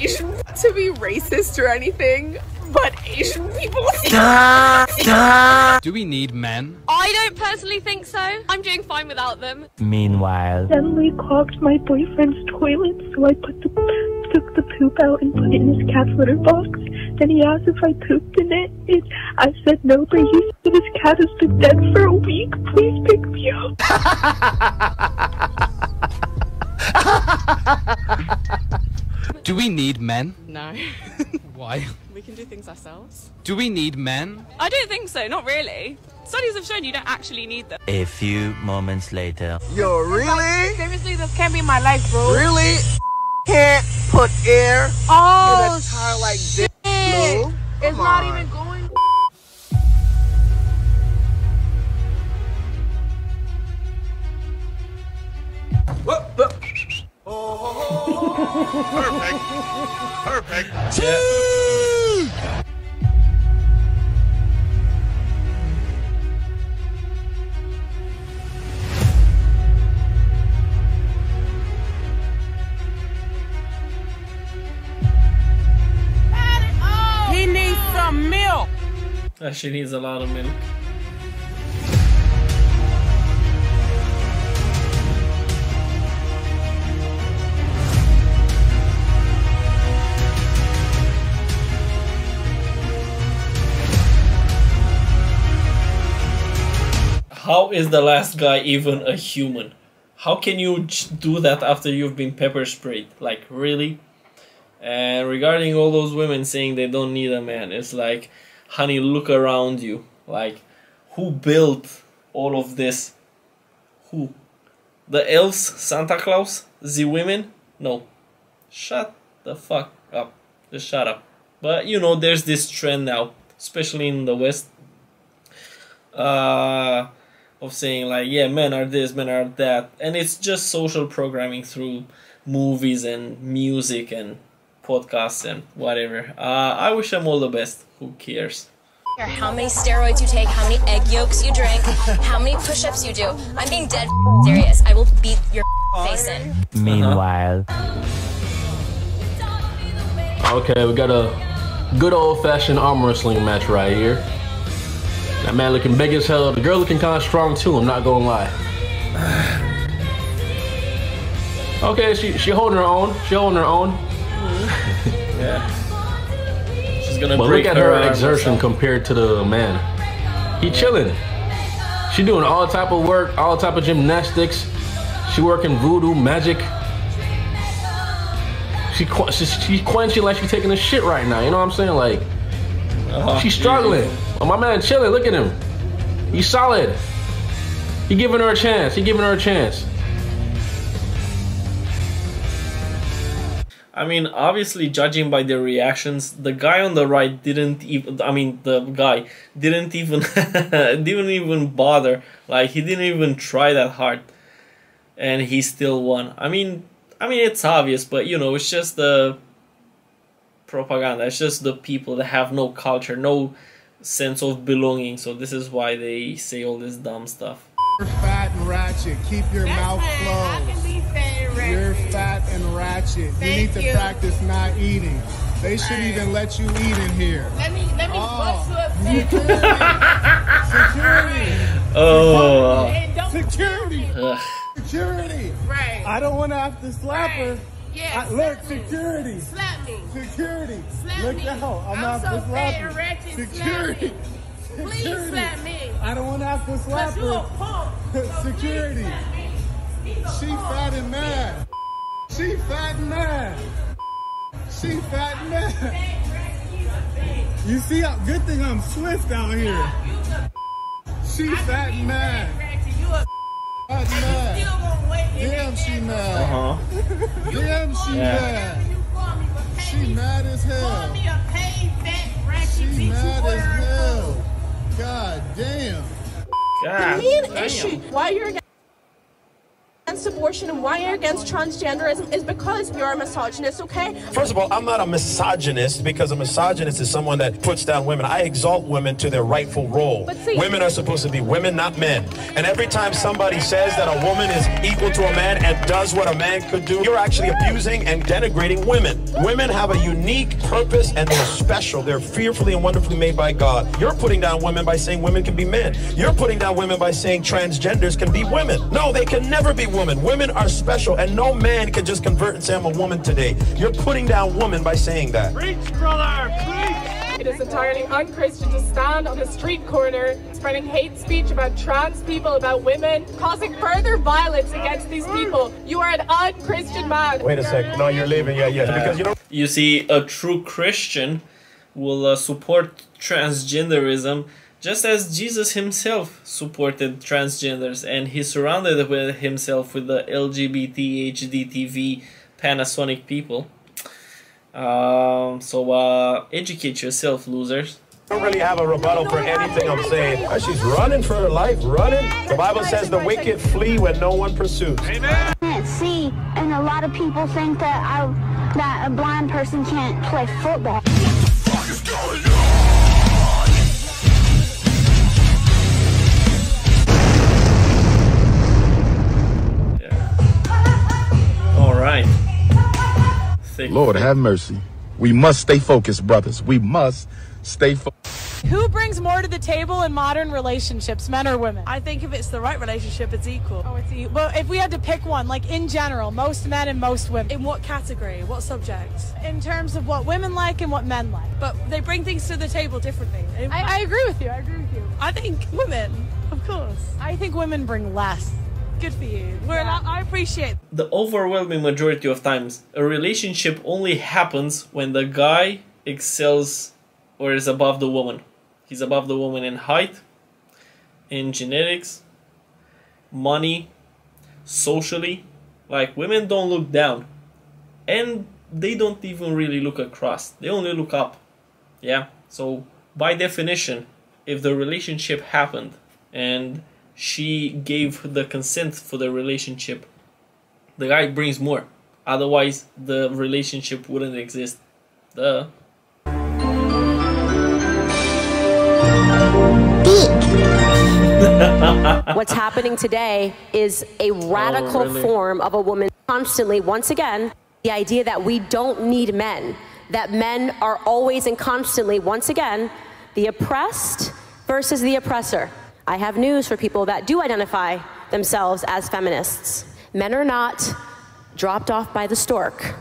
Asian to be racist or anything, but Asian people. Do we need men? I don't personally think so. I'm doing fine without them. Meanwhile, Suddenly clogged my boyfriend's toilet, so I put the took the poop out and put it in his cat's litter box. Then he asked if I pooped in it, and I said no, but he said his cat has been dead for a week. Please pick me up. Do we need men? No. Why? we can do things ourselves. Do we need men? I don't think so, not really. Studies have shown you don't actually need them. a few moments later. Yo, really? Seriously, this can't be my life, bro. Really? Can't put air oh, in Oh, a tire like this, Lou. it's Come not on. even going. Perfect. Perfect. Yeah. He needs some milk. She needs a lot of milk. How is the last guy even a human? How can you do that after you've been pepper sprayed? Like, really? And regarding all those women saying they don't need a man, it's like, honey, look around you. Like, who built all of this? Who? The elves? Santa Claus? The women? No. Shut the fuck up. Just shut up. But you know, there's this trend now, especially in the West, uh, of saying like, yeah, men are this, men are that, and it's just social programming through movies and music and podcasts and whatever. Uh, I wish them all the best. Who cares? how many steroids you take, how many egg yolks you drink, how many push-ups you do. I'm being dead serious. I will beat your face in. Meanwhile, Okay, we got a good old fashioned arm wrestling match right here. That man looking big as hell. The girl looking kind of strong too. I'm not gonna lie. Okay, she she holding her own. She holding her own. Yeah. She's gonna But break look at her or exertion compared to the man. He chilling. She doing all type of work, all type of gymnastics. She working voodoo magic. She she, she quenching like she taking a shit right now. You know what I'm saying? Like Uh-huh. she's struggling. But my man chilling. Look at him. He's solid. He giving her a chance. He giving her a chance. I mean, obviously, judging by their reactions, the guy on the right didn't even. I mean, the guy didn't even didn't even bother. Like he didn't even try that hard, and he still won. I mean, I mean, it's obvious, but you know, it's just the propaganda. It's just the people that have no culture, no sense of belonging. So this is why they say all this dumb stuff. You're fat and ratchet. Keep your mouth closed. You're fat and ratchet. you need to you. practice not eating. They should even let you eat in here. Let me let me Oh. bust you up. Security. Oh, Security. Security. right. I don't want to have to slap her. I, look, slap me. security. Slap me. Security. Slap look me. out. I'm, I'm not so fat and ratchet, slap Security. Please Security. slap me. I don't want to have to slap Cause you a her. punk. So Security. me. She fat and mad. She fat and mad. She fat and mad. You see, how, good thing I'm swift out here. She fat and mad. Fat and mad. Gonna wait in Damn, she mad. Uh-huh. Damn, she Yeah. mad. You call me, but pay She mad as hell. me a paid fat ratchet She mad as hell. God damn. God Me an damn. issue. Why you're against abortion and why you're against transgenderism is because you're a misogynist, okay? First of all, I'm not a misogynist because a misogynist is someone that puts down women. I exalt women to their rightful role. See- women are supposed to be women, not men. And every time somebody says that a woman is equal to a man and does what a man could do, you're actually abusing and denigrating women. Women have a unique purpose and they're special. They're fearfully and wonderfully made by God. You're putting down women by saying women can be men. You're putting down women by saying transgenders can be women. No, they can never be women. Women are special, and no man can just convert and say I'm a woman today. You're putting down women by saying that. It is entirely unchristian to stand on a street corner spreading hate speech about trans people, about women, causing further violence against these people. You are an unchristian man. Wait a second. No, you're leaving. Yeah, yes. Because you know. You see, a true Christian will uh, support transgenderism just as Jesus himself supported transgenders and he surrounded with himself with the LGBT, HDTV, Panasonic people. Um, so uh, educate yourself, losers. I don't really have a rebuttal for anything I'm saying. Uh, She's running for her life, running. The Bible says the wicked flee when no one pursues. Amen. can't see, and a lot of people think that I that a blind person can't play football. Thick. Lord have mercy. We must stay focused, brothers. We must stay focused. Who brings more to the table in modern relationships, men or women? I think if it's the right relationship, it's equal. Oh, it's e- well, if we had to pick one, like in general, most men and most women. In what category? What subject? In terms of what women like and what men like. But they bring things to the table differently. I, I agree with you. I agree with you. I think women, of course. I think women bring less. Good for you. We're not, I appreciate. The overwhelming majority of times, a relationship only happens when the guy excels or is above the woman. He's above the woman in height, in genetics, money, socially. Like, women don't look down. And they don't even really look across, they only look up. Yeah? So, by definition, if the relationship happened and she gave the consent for the relationship, the guy brings more. Otherwise, the relationship wouldn't exist. Duh. What's happening today is a radical oh, really? form of a woman constantly, once again, the idea that we don't need men, that men are always and constantly, once again, the oppressed versus the oppressor. I have news for people that do identify themselves as feminists. Men are not dropped off by the stork.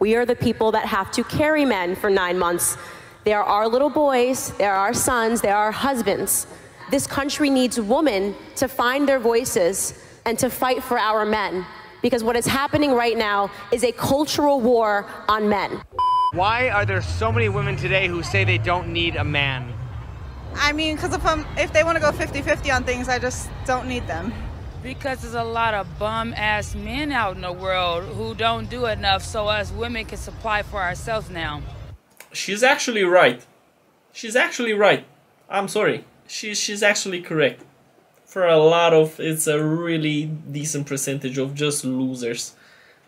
We are the people that have to carry men for nine months. They are our little boys, they are our sons, they are our husbands. This country needs women to find their voices and to fight for our men. Because what is happening right now is a cultural war on men. Why are there so many women today who say they don't need a man? I mean, because if, I'm- if they want to go 50 50 on things, I just don't need them. Because there's a lot of bum ass men out in the world who don't do enough so us women can supply for ourselves now. She's actually right. She's actually right. I'm sorry. She, she's actually correct. For a lot of, it's a really decent percentage of just losers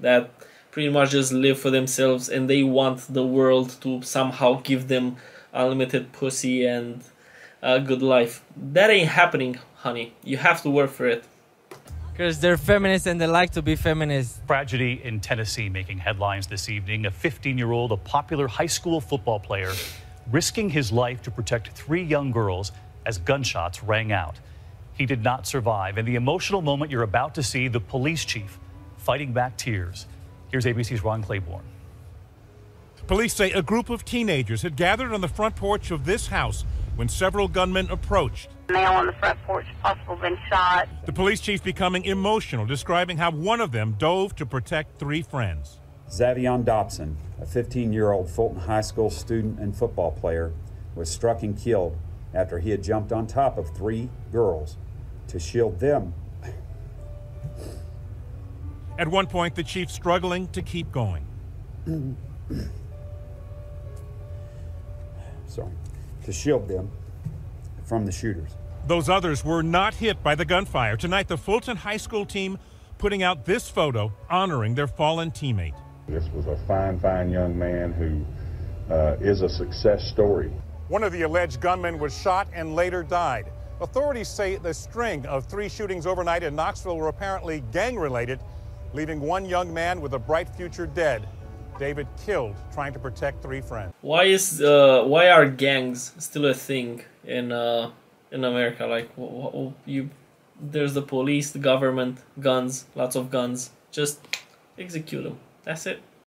that pretty much just live for themselves and they want the world to somehow give them unlimited pussy and a good life. That ain't happening, honey. You have to work for it. Because they're feminists and they like to be feminists. Tragedy in Tennessee making headlines this evening. A 15 year old, a popular high school football player, risking his life to protect three young girls as gunshots rang out. He did not survive. And the emotional moment you're about to see the police chief fighting back tears. Here's ABC's Ron Claiborne. Police say a group of teenagers had gathered on the front porch of this house when several gunmen approached. Male on the front porch, possible been shot. The police chief becoming emotional, describing how one of them dove to protect three friends. Zaevion Dobson, a 15 year old Fulton High School student and football player, was struck and killed after he had jumped on top of three girls to shield them. At one point, the chief struggling to keep going. Sorry, to shield them from the shooters. Those others were not hit by the gunfire. Tonight, the Fulton High School team putting out this photo honoring their fallen teammate. This was a fine, fine young man who uh, is a success story. One of the alleged gunmen was shot and later died. Authorities say the string of three shootings overnight in Knoxville were apparently gang related, leaving one young man with a bright future dead. David killed trying to protect three friends. Why is uh, why are gangs still a thing in uh, in America? Like you, there's the police, the government, guns, lots of guns. Just execute them. That's it.